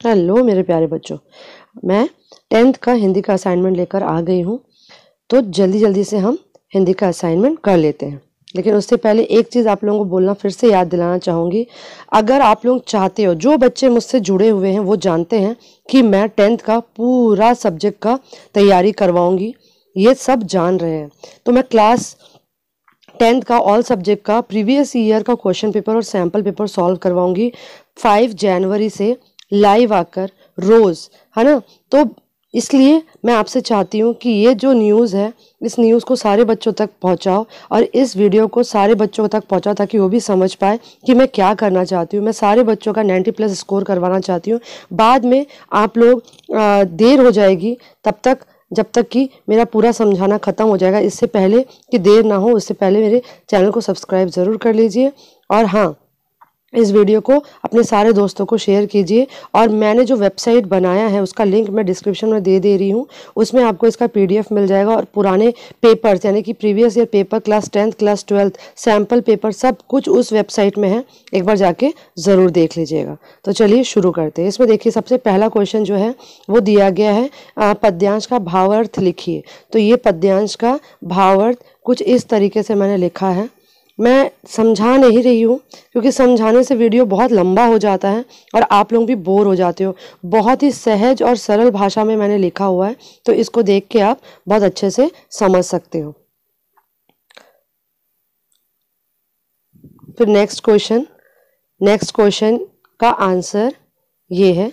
Hello मेरे प्यारे बच्चों। मैं टेंथ का हिंदी का असाइनमेंट लेकर आ गई हूँ तो जल्दी जल्दी से हम हिंदी का असाइनमेंट कर लेते हैं। लेकिन उससे पहले एक चीज़ आप लोगों को बोलना फिर से याद दिलाना चाहूँगी। अगर आप लोग चाहते हो, जो बच्चे मुझसे जुड़े हुए हैं, वो जानते हैं कि मैं टेंथ का पूरा सब्जेक्ट का तैयारी करवाऊँगी। ये सब जान रहे हैं। तो मैं क्लास टेंथ का ऑल सब्जेक्ट का प्रीवियस ईयर का क्वेश्चन पेपर और सैंपल पेपर सॉल्व करवाऊँगी। फाइव जनवरी से लाइव आकर रोज़, है ना? तो इसलिए मैं आपसे चाहती हूँ कि ये जो न्यूज़ है, इस न्यूज़ को सारे बच्चों तक पहुँचाओ और इस वीडियो को सारे बच्चों तक पहुँचाओ ताकि वो भी समझ पाए कि मैं क्या करना चाहती हूँ। मैं सारे बच्चों का 90 प्लस स्कोर करवाना चाहती हूँ। बाद में आप लोग देर हो जाएगी तब तक, जब तक कि मेरा पूरा समझाना ख़त्म हो जाएगा। इससे पहले कि देर ना हो, उससे पहले मेरे चैनल को सब्सक्राइब ज़रूर कर लीजिए। और हाँ इस वीडियो को अपने सारे दोस्तों को शेयर कीजिए और मैंने जो वेबसाइट बनाया है, उसका लिंक मैं डिस्क्रिप्शन में दे दे रही हूँ। उसमें आपको इसका पीडीएफ मिल जाएगा और पुराने पेपर्स, यानी कि previous year paper, class tenth, class twelfth sample paper, सब कुछ उस वेबसाइट में है। एक बार जाके ज़रूर देख लीजिएगा। तो चलिए शुरू करते हैं। इसमें देखिए, सबसे पहला क्वेश्चन जो है, वो दिया गया है पद्यांश का भावार्थ लिखिए। तो ये पद्यांश का भावार्थ कुछ इस तरीके से मैंने लिखा है। मैं समझा नहीं रही हूँ, क्योंकि समझाने से वीडियो बहुत लंबा हो जाता है और आप लोग भी बोर हो जाते हो। बहुत ही सहज और सरल भाषा में मैंने लिखा हुआ है तो इसको देख के आप बहुत अच्छे से समझ सकते हो। फिर नेक्स्ट क्वेश्चन नेक्स्ट क्वेश्चन का आंसर ये है।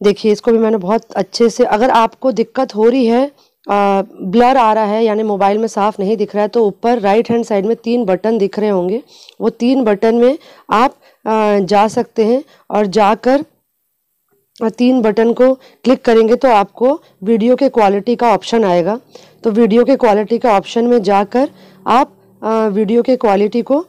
देखिए, इसको भी मैंने बहुत अच्छे से, अगर आपको दिक्कत हो रही है ब्लर आ रहा है यानी मोबाइल में साफ़ नहीं दिख रहा है तो ऊपर राइट हैंड साइड में तीन बटन दिख रहे होंगे। वो तीन बटन में आप आ, जा सकते हैं और जाकर तीन बटन को क्लिक करेंगे तो आपको वीडियो के क्वालिटी का ऑप्शन आएगा। तो वीडियो के क्वालिटी का ऑप्शन में जाकर आप आ, वीडियो के क्वालिटी को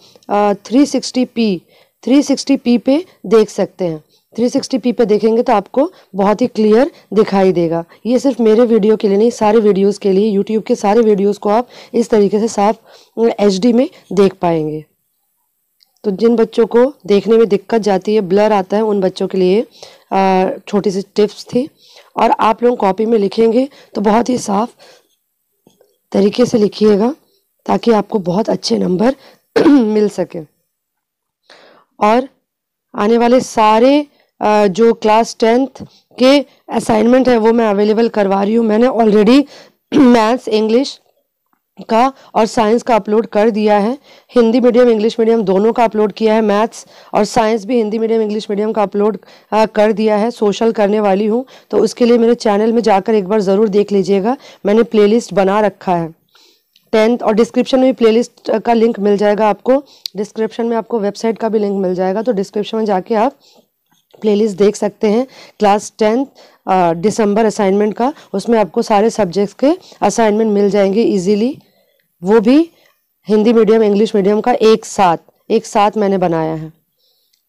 three sixty p three sixty p पे देख सकते हैं। 360 पी पे देखेंगे तो आपको बहुत ही क्लियर दिखाई देगा। ये सिर्फ़ मेरे वीडियो के लिए नहीं, सारे वीडियोस के लिए यूट्यूब के सारे वीडियोस को आप इस तरीके से साफ़ HD में देख पाएँगे। तो जिन बच्चों को देखने में दिक्कत जाती है ब्लर आता है, उन बच्चों के लिए छोटी सी टिप्स थी। और आप लोग कॉपी में लिखेंगे तो बहुत ही साफ़ तरीके से लिखिएगा, ताकि आपको बहुत अच्छे नंबर मिल सके। और आने वाले सारे जो क्लास टेंथ के असाइनमेंट है, वो मैं अवेलेबल करवा रही हूँ। मैंने ऑलरेडी मैथ्स इंग्लिश का और साइंस का अपलोड कर दिया है। हिंदी मीडियम इंग्लिश मीडियम दोनों का अपलोड किया है मैथ्स और साइंस भी हिंदी मीडियम इंग्लिश मीडियम का अपलोड कर दिया है। सोशल करने वाली हूँ तो उसके लिए मेरे चैनल में जाकर एक बार ज़रूर देख लीजिएगा। मैंने प्लेलिस्ट बना रखा है। टेंथ और डिस्क्रिप्शन में प्लेलिस्ट का लिंक मिल जाएगा आपको। डिस्क्रिप्शन में आपको वेबसाइट का भी लिंक मिल जाएगा तो डिस्क्रिप्शन में जाके आप प्लेलिस्ट देख सकते हैं क्लास टेंथ दिसंबर असाइनमेंट का। उसमें आपको सारे सब्जेक्ट्स के असाइनमेंट मिल जाएँगे इजीली वो भी हिंदी मीडियम इंग्लिश मीडियम का एक साथ एक साथ मैंने बनाया है।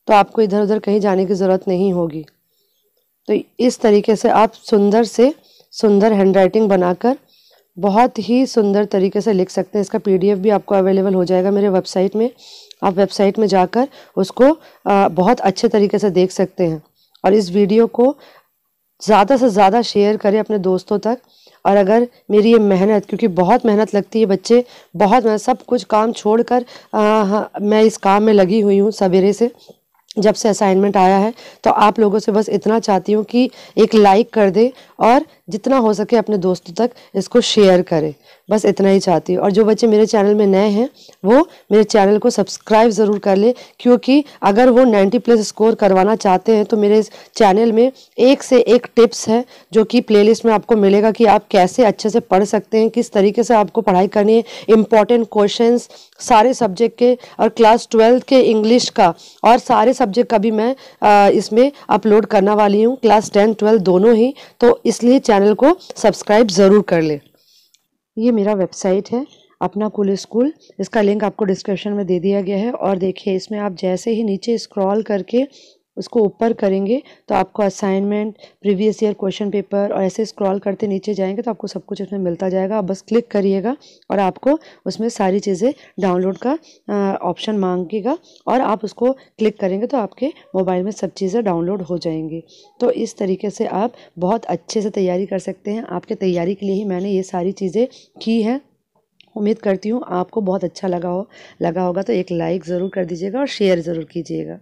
तो आपको इधर उधर कहीं जाने की ज़रूरत नहीं होगी। तो इस तरीके से आप सुंदर से, सुंदर हैंडराइटिंग बनाकर बहुत ही सुंदर तरीके से लिख सकते हैं। इसका पीडीएफ भी आपको अवेलेबल हो जाएगा मेरे वेबसाइट में। आप वेबसाइट में जाकर उसको बहुत अच्छे तरीके से देख सकते हैं। और इस वीडियो को ज़्यादा से ज़्यादा शेयर करें अपने दोस्तों तक। और अगर मेरी ये मेहनत, क्योंकि बहुत मेहनत लगती है बच्चे, बहुत मेहनत, सब कुछ काम छोड़ छोड़कर मैं इस काम में लगी हुई हूँ सवेरे से, जब से असाइनमेंट आया है तो आप लोगों से बस इतना चाहती हूँ कि एक लाइक कर दे और जितना हो सके अपने दोस्तों तक इसको शेयर करें। बस इतना ही चाहती हूँ। और जो बच्चे मेरे चैनल में नए हैं, वो मेरे चैनल को सब्सक्राइब ज़रूर कर ले, क्योंकि अगर वो 90 प्लस स्कोर करवाना चाहते हैं तो मेरे इस चैनल में एक से एक टिप्स है, जो कि प्लेलिस्ट में आपको मिलेगा कि आप कैसे अच्छे से पढ़ सकते हैं, किस तरीके से आपको पढ़ाई करनी है इंपॉर्टेंट क्वेश्चन सारे सब्जेक्ट के और क्लास ट्वेल्थ के इंग्लिश का और सारे सब्जेक्ट का भी मैं इसमें अपलोड करने वाली हूँ। क्लास टेंथ ट्वेल्थ दोनों ही। तो इसलिए चैनल को सब्सक्राइब ज़रूर कर ले। ये मेरा वेबसाइट है, अपना कुल स्कूल। इसका लिंक आपको डिस्क्रिप्शन में दे दिया गया है। और देखिए, इसमें आप जैसे ही नीचे स्क्रॉल करके उसको ऊपर करेंगे तो आपको assignment previous year question paper और ऐसे स्क्रॉल करते नीचे जाएँगे तो आपको सब कुछ उसमें मिलता जाएगा। आप बस क्लिक करिएगा और आपको उसमें सारी चीज़ें डाउनलोड का ऑप्शन मांगेगा और आप उसको क्लिक करेंगे तो आपके मोबाइल में सब चीज़ें डाउनलोड हो जाएँगी। तो इस तरीके से आप बहुत अच्छे से तैयारी कर सकते हैं। आपके तैयारी के लिए ही मैंने ये सारी चीज़ें की हैं। उम्मीद करती हूँ आपको बहुत अच्छा लगा हो, लगा होगा तो एक लाइक ज़रूर कर दीजिएगा और शेयर ज़रूर कीजिएगा।